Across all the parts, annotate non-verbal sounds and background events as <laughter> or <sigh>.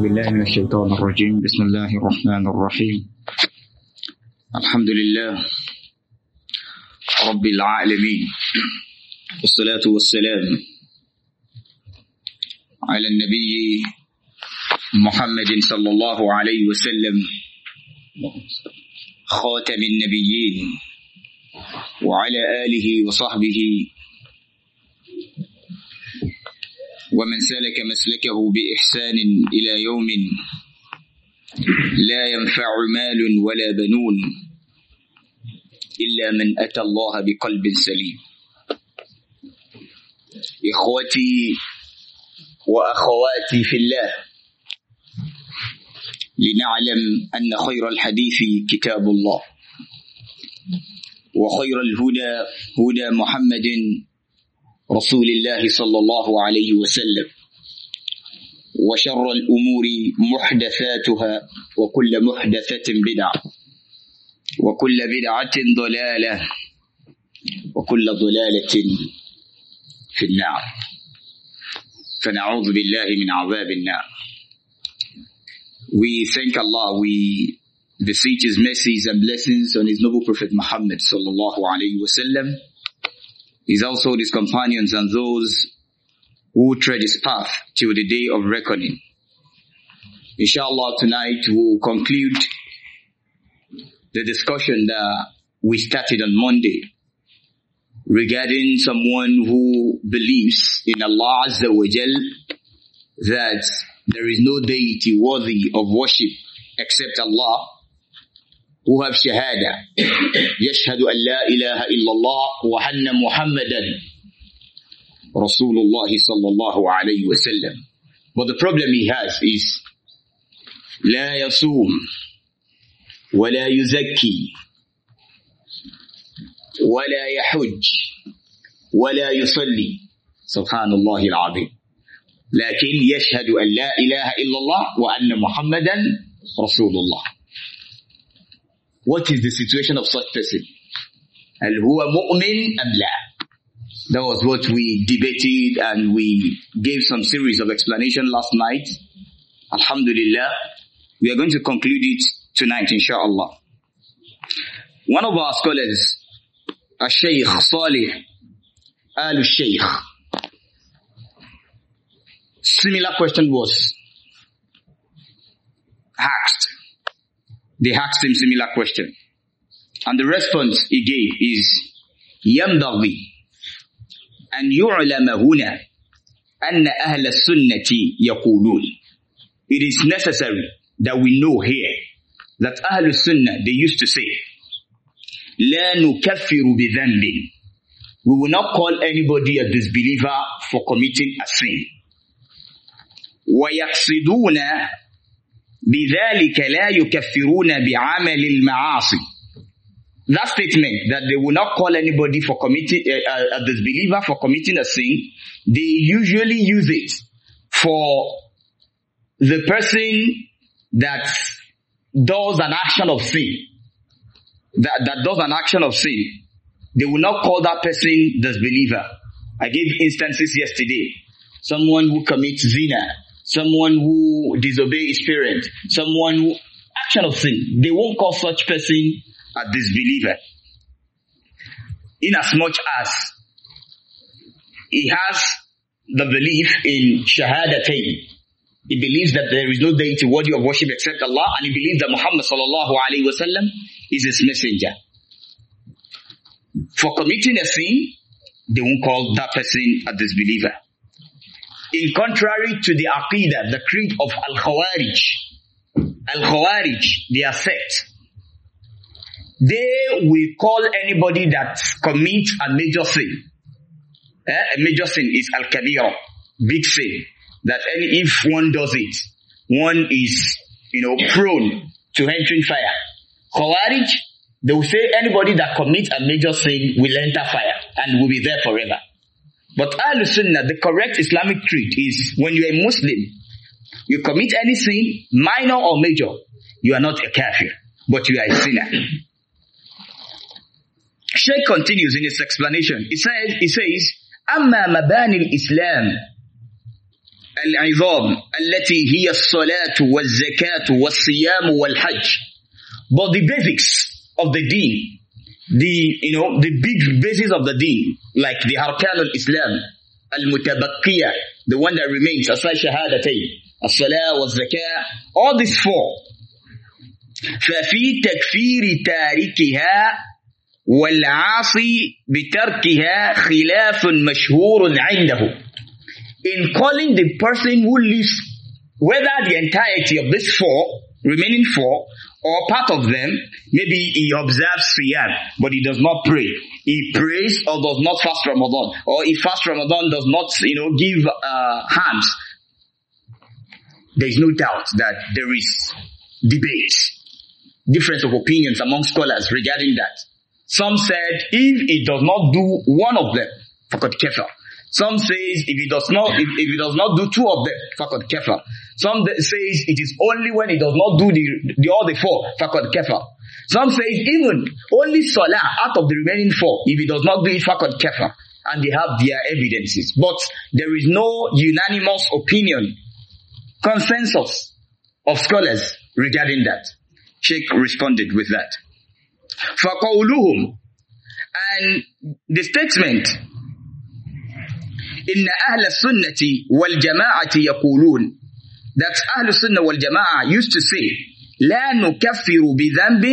أعوذ بالله من الشيطان الرجيم. بسم الله الرحمن الرحيم. الحمد لله رب العالمين. والصلاة والسلام على النبي محمد صلى الله عليه وسلم خاتم النبيين وعلى آله وصحبه ومن سلك مسلكه بإحسان إلى يوم لا ينفع مال ولا بنون إلا من أتى الله بقلب سليم. إخوتي وأخواتي في الله لنعلم أن خير الحديث كتاب الله وخير الهدى هدى محمد رسول الله صلى الله عليه وسلم. وشر الأمور محدثاتها وكل محدثة بدعة وكل بدعة ضلالة وكل ضلالة في النار. فنعوذ بالله من عذاب النار. We thank Allah, we beseech His mercies and blessings on His noble Prophet Muhammad sallallahu alayhi wa sallam. He's also his companions and those who tread his path till the day of reckoning. Inshallah, tonight we'll conclude the discussion that we started on Monday regarding someone who believes in Allah Azza wa Jal that there is no deity worthy of worship except Allah have shahada يشهد أن لا إله إلا الله وأن محمدا رسول الله صلى الله عليه وسلم. But the problem he has is لا يصوم ولا يزكي ولا يحج ولا يصلي. سبحان الله العظيم. لكن يشهد أن لا إله إلا الله وأن محمدا رسول الله. what is the situation of such person? هل هو مؤمن أم لا? That was what we debated and we gave some series of explanation last night. Alhamdulillah. We are going to conclude it tonight, inshallah. One of our scholars, Al-Shaykh Salih Al-Shaykh, similar question was asked they asked him similar question. And the response he gave is, ينبغي أن يعلم هنا أن أهل السنة يقولون It is necessary that we know here that أهل السنة they used to say لا نكفر بذنب We will not call anybody a disbeliever for committing a sin. ويقصدون بذلك لا يكفرون بعمل المعاصي that statement that they will not call anybody for committing uh, a disbeliever for committing a sin they usually use it for the person that does an action of sin that, that does an action of sin they will not call that person disbeliever i gave instances yesterday someone who commits zina someone who disobeys his parent, someone who action of sin. They won't call such person a disbeliever. In as much as he has the belief in shahadatayn. He believes that there is no deity worthy of worship except Allah and he believes that Muhammad sallallahu alayhi wasallam is his messenger. For committing a sin, they won't call that person a disbeliever in contrary to the aqidah, the creed of Al-Khawarij. Al-Khawarij, their sect. They will call anybody that commits a major sin. Eh? A major sin is Al-Kabira, big sin. That any, if one does it, one is, you know, prone to entering fire. Khawarij, they will say anybody that commits a major sin will enter fire and will be there forever. But Ahlul Sunnah, the correct Islamic creed is when you are a Muslim, you commit any sin, minor or major, you are not a kafir, but you are a sinner. Sheikh continues in his explanation. He says, he says, أما مباني الإسلام العظام التي هي الصلاة والزكاة والصيام والحج but the basics of the deen the you know the big basis of the deen like the arkan al-islam al-mutabaqiyah the one that remains aside shahadatayn as-salah was-zakah all these four ففي تكفير تاركها والعاصي بتركها خلاف مشهور عنده in calling the person who lives whether the entirety of this four remaining four or part of them maybe he observes siyam but he does not pray he prays or does not fast ramadan or he fast ramadan does not you know give uh, hands there is no doubt that there is debate difference of opinions among scholars regarding that. Some said if he does not do one of them, fakad kefir. Some says if he does not if, if he does not do two of them, fakad kefir. Some th- says it is only when he does not do the the other four, fakad kefir. Some says even only salah out of the remaining four, if he does not do it, fakad kefir. And they have their evidences. But there is no unanimous opinion, consensus of scholars regarding that. Sheikh responded with that. فَقَوْلُهُمْ And the statement, إِنَّ أَهْلَ السُنَّةِ وَالْجَمَاعَةِ يَقُولُونَ That أهل السنة والجماعة used to say, لا نكفر بذنب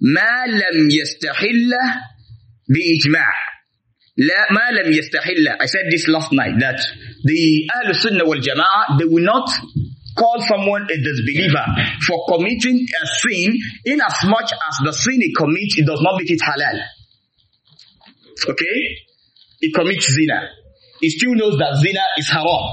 ما لم يستحل بإجماع. لا ما لم يستحل. I said this last night that the أهل السنة والجماعة they will not call someone a disbeliever for committing a sin in as much as the sin he commits, it does not make it halal. Okay? He commits zina. He still knows that zina is haram.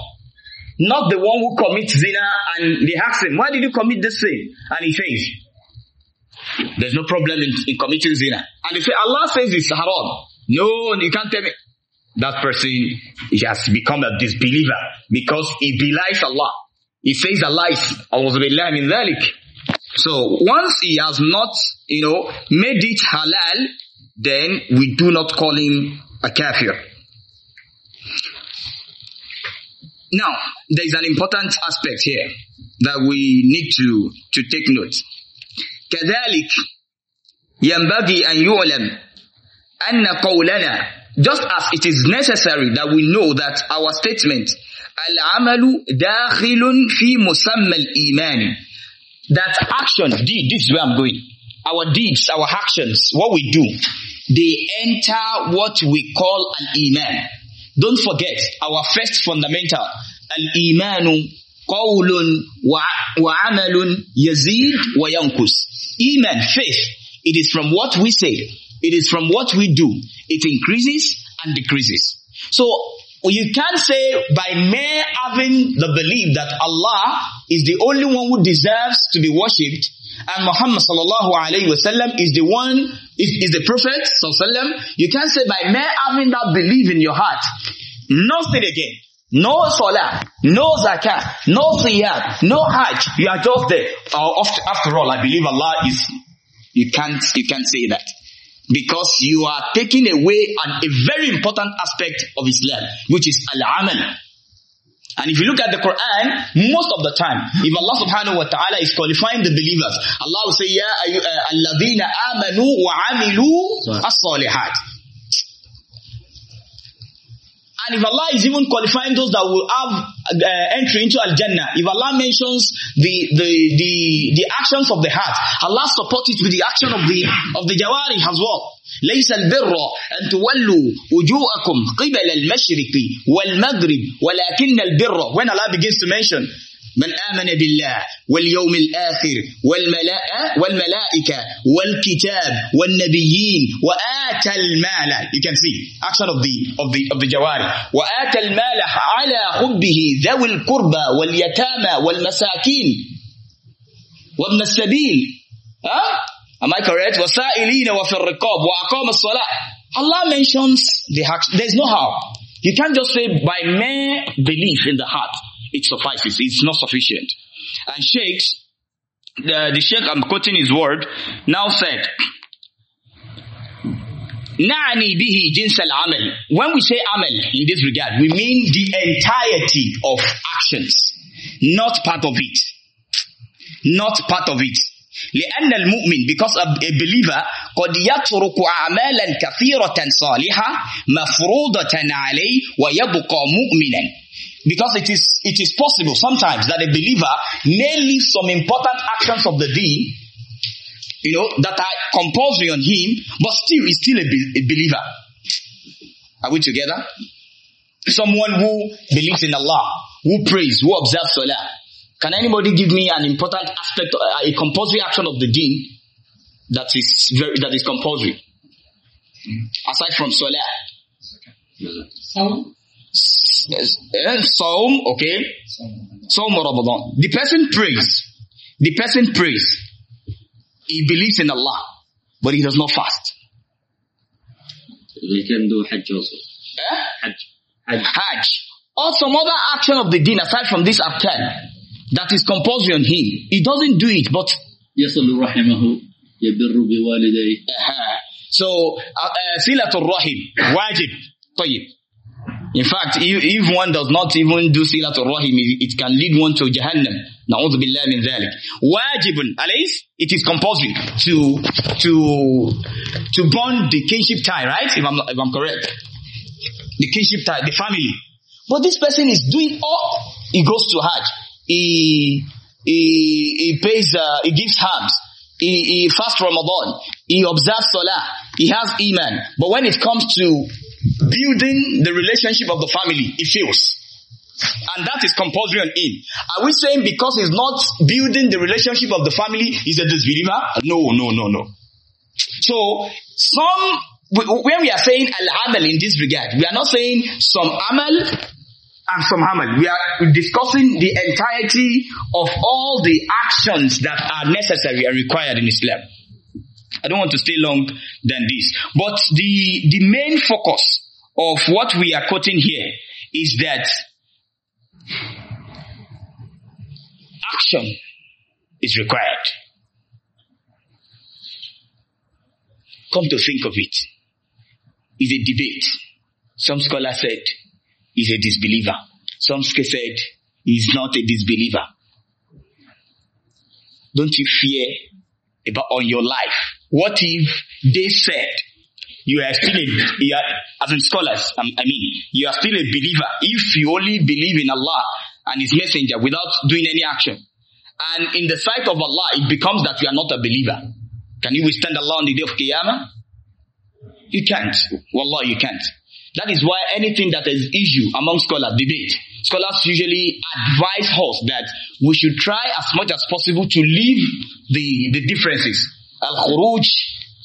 Not the one who commits zina and they ask him, why did you commit this sin? And he says, there's no problem in, in committing zina. And they say, Allah says it's haram. No, you can't tell me. That person has become a disbeliever because he belies Allah. He says Allah is Billah min dhalik. So once he has not, you know, made it halal, then we do not call him a kafir. Now, there is an important aspect here that we need to, to take note. كذلك ينبغي أن يعلم أن قولنا just as it is necessary that we know that our statement العمل داخل في مسمى الإيمان that action deed this is where I'm going our deeds our actions what we do they enter what we call an iman don't forget our first fundamental al-imanu qawlun wa amalun yazid wa yankus iman faith it is from what we say it is from what we do it increases and decreases. So you can't say by mere having the belief that Allah is the only one who deserves to be worshipped and Muhammad sallallahu alayhi wasallam is the one, is, is the Prophet sallallahu You can't say by mere having that belief in your heart, nothing again. No salah, no zakah, no siyam, no hajj. You are just there. After all, I believe Allah is, you can't, you can't say that because you are taking away an, a very important aspect of Islam, which is al-amal. And if you look at the Quran, most of the time, if Allah subhanahu wa ta'ala is qualifying the believers, Allah will say, Ya uh, amanu wa amilu And if Allah is even qualifying those that will have uh, entry into Al-Jannah, if Allah mentions the, the, the, the actions of the heart, Allah supports it with the action of the, of the jawari as well. ليس البر أن تولوا وجوهكم قبل المشرق والمغرب ولكن البر when Allah begins to mention من آمن بالله واليوم الآخر والملائكة والكتاب والنبيين وآتى المال you can see action of the of the of the جواري وآتى المال على حبه ذوي القربى واليتامى والمساكين وابن السبيل ها Am I correct? وَسَائِلِينَ وَفِي الرِّقَابِ وَأَقَامَ الصَّلَاةِ Allah mentions the action. There's no how. You can't just say by mere belief in the heart It suffices. It's not sufficient. And Sheikh, the, the sheikh, I'm quoting his word, now said, Na'ani bihi jinsal amal. When we say amal in this regard, we mean the entirety of actions, not part of it. Not part of it. لأن المؤمن because a, a believer قد يترك أعمالا كثيرة صالحة مفروضة عليه ويبقى مؤمنا because it is it is possible sometimes that a believer may leave some important actions of the deen you know that are compulsory on him but still is still a, be- a believer are we together someone who believes in Allah who prays who observes salah can anybody give me an important aspect, uh, a compulsory action of the deen that is very, that is compulsory? Aside from salah. Yes, eh, Saum, okay. Saum or Ramadan. The person prays. The person prays. He believes in Allah, but he does not fast. They can do Hajj also. Eh? Hajj. Hajj. Hajj. Or some other action of the deen aside from this arkan that is compulsory on him. He doesn't do it, but يصل رحمه يبر بوالديه Uh-huh. So, uh, uh, silatul rahim, wajib, tayyib. In fact, if, if one does not even do silatul rahim, it, it can lead one to Jahannam. Na'udhu billah min dhalik. Wajibun, alayhi, it is compulsory to, to, to bond the kinship tie, right? If I'm, if I'm correct. The kinship tie, the family. But this person is doing all, he goes to Hajj. He, he, he pays, uh, he gives alms. He, he fasts Ramadan. He observes Salah. He has Iman. But when it comes to building the relationship of the family, he fails. And that is compulsory on him. Are we saying because he's not building the relationship of the family, he's a disbeliever? No, no, no, no. So, some, when we are saying al-amal in this regard, we are not saying some amal and some amal. We are discussing the entirety of all the actions that are necessary and required in Islam. I don't want to stay long than this. But the, the main focus of what we are quoting here is that action is required. Come to think of it, it's a debate. Some scholars said he's a disbeliever. Some said he's not a disbeliever. Don't you fear about on your life? What if they said you are still a, you are, as in scholars, um, I mean, you are still a believer if you only believe in Allah and His Messenger without doing any action. And in the sight of Allah, it becomes that you are not a believer. Can you withstand Allah on the day of Qiyamah? You can't. Wallah, you can't. That is why anything that is issue among scholars, debate, scholars usually advise us that we should try as much as possible to leave the, the differences. Al-khuruj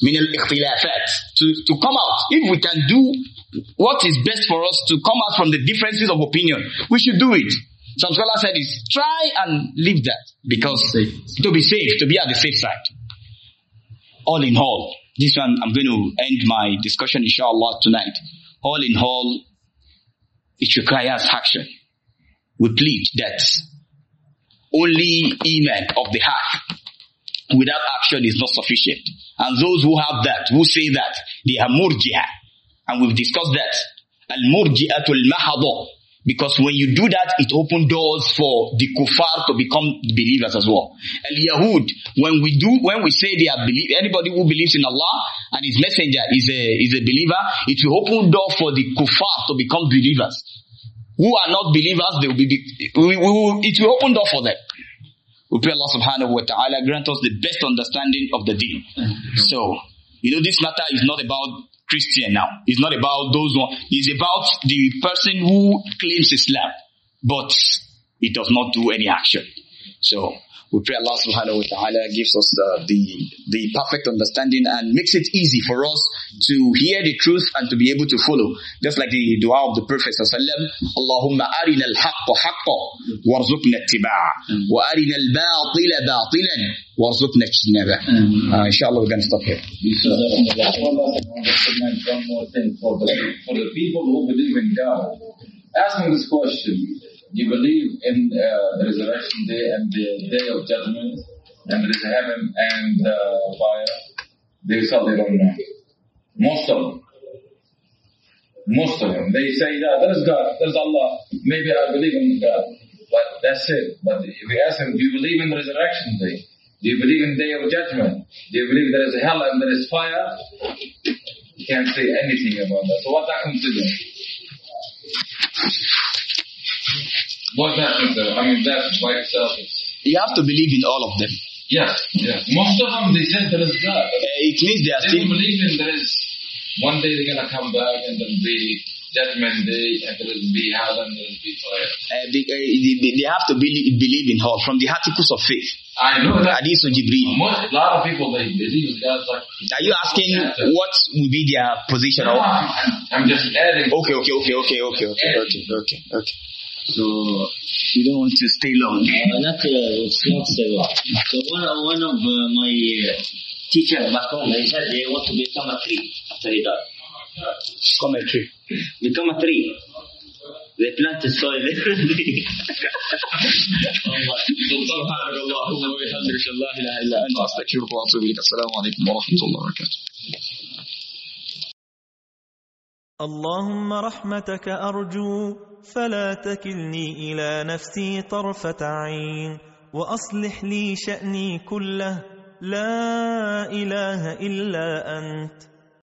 min al-ikhtilafat. To, to come out. If we can do what is best for us to come out from the differences of opinion, we should do it. Some scholars said is try and leave that because to be safe, to be at the safe side. All in all, this one I'm going to end my discussion inshallah tonight. All in all, it requires action. We plead that only iman of the heart without action is not sufficient. And those who have that, who say that, they are murji'ah. And we've discussed that. Al-murji'atul mahado. Because when you do that, it opens doors for the kuffar to become believers as well. Al-Yahud, when we do, when we say they are believe, anybody who believes in Allah and His messenger is a, is a believer, it will open door for the kuffar to become believers. Who are not believers, they will be, we, we it will open door for them. We pray Allah subhanahu wa ta'ala grant us the best understanding of the deen. So, you know, this matter is not about Christian now. It's not about those one. It's about the person who claims Islam, but he does not do any action. So, we pray Allah subhanahu wa ta'ala gives us uh, the, the perfect understanding and makes it easy for us to hear the truth and to be able to follow. Just like the dua of the Prophet sallallahu Allahumma arina al-haqqa haqqa warzuqna ittiba'a wa arina al-batila batilan warzuqna ijtinaba. Uh, inshallah we're going to stop here. One last thing, I want to comment one more thing for the, for the people who believe in God. Asking this question, you believe in uh, the resurrection day and the day of judgment, and there is heaven and uh, fire. They say they don't know. Most of them. Most of them. They say, yeah, there is God, there is Allah. Maybe I believe in God. But that's it. But if we ask them, do you believe in the resurrection day? Do you believe in the day of judgment? Do you believe there is hell and there is fire? You can't say anything about that. So what to them? What happens them? I mean, that by itself is... You have to believe in all of them. Yes, yes. Most of them, they said there is God. Uh, it means they are They still believe in there is one day they're gonna come back and there'll be judgment day and there'll be hell and there'll be fire. uh, they, uh, they, they have to believe, believe in all from the articles of faith. I know that. Hadith of Jibreel. Most, a lot of people they believe God like. Are you asking what will be their position? No, I'm, I'm just adding. okay, okay, okay, okay, okay, okay, okay, okay, okay. So, We don't want to stay long. uh, not, uh, it's not so long. So one, one of uh, my uh, teacher back home, he said they want to become a tree after he died. Commentary. Become a tree. They plant the soil <laughs> every سبحانك اللهم وبحمدك اشهد ان لا اله الا انت استغفرك واتوب اليك السلام عليكم ورحمه الله وبركاته اللهم رحمتك أرجو فلا تكلني إلى نفسي طرفة عين وأصلح لي شأني كله لا إله إلا أنت.